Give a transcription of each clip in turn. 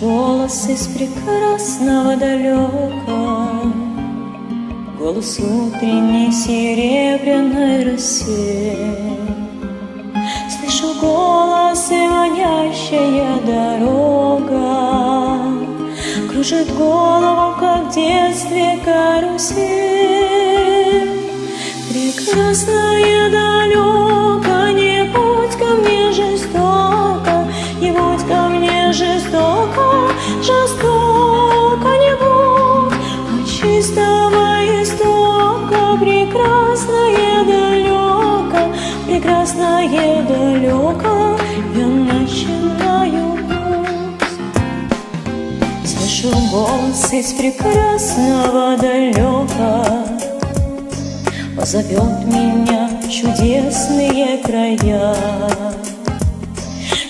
голос из прекрасного далека, Голос утренней серебряной росе. Слышу голос и манящая дорога, Кружит голову, как в детстве карусель. Прекрасная далеко, жестоко, жестоко не будь, а чистого истока прекрасное далеко, прекрасное далеко, я начинаю путь. Слышу голос из прекрасного далека, Позовет меня в чудесные края.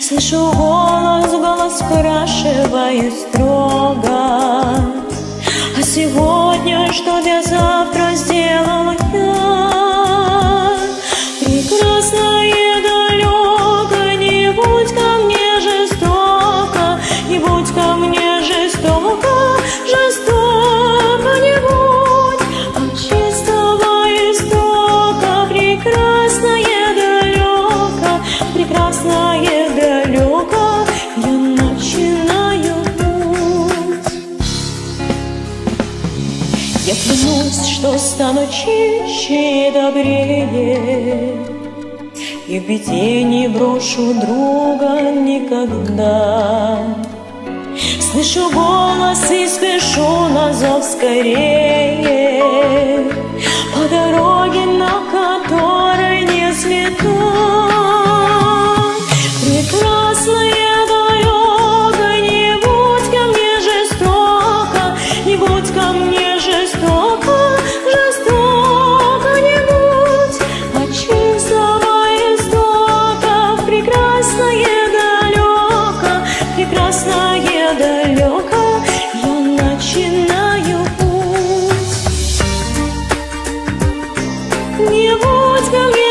Слышу голос, голос спрашиваю строго, Клянусь, что стану чище и добрее, И в беде не брошу друга никогда. Слышу голос и спешу на зов скорее 你不曾留